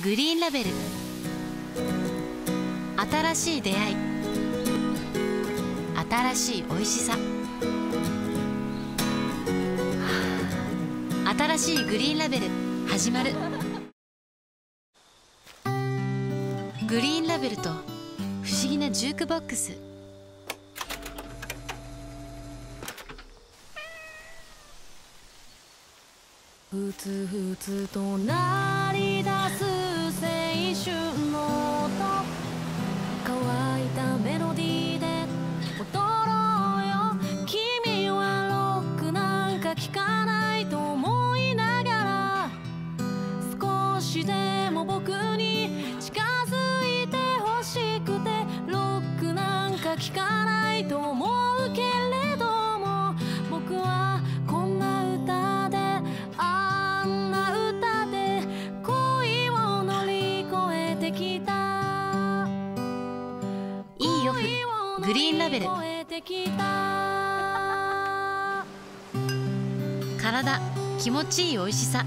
グリーンラベル。新しい出会い。新しい美味しさ。新しいグリーンラベル。始まる。グリーンラベルと不思議なジュークボックス。ふつふつと鳴り出すなんかないと思いながら少しでも僕に近づいてほしくてロックなんか聴かないと思うけれども僕はこんな歌であんな歌で恋を乗り越えてきた。いいよ。グリーンラベル体気持ちいい美味しさ。